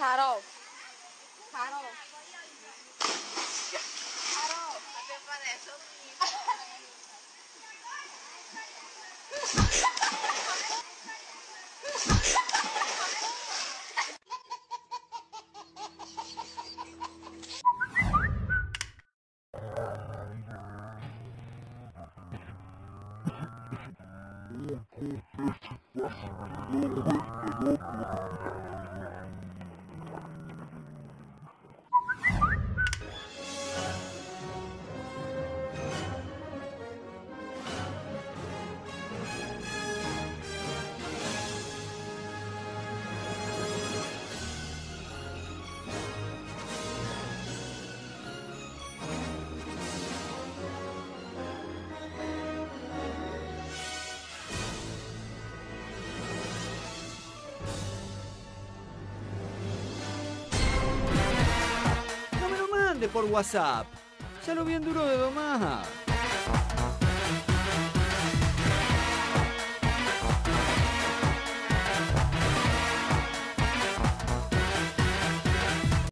가로 가로 가로 앞에 빠네 손님 Thank you. por WhatsApp. Ya lo bien duro de Domaja.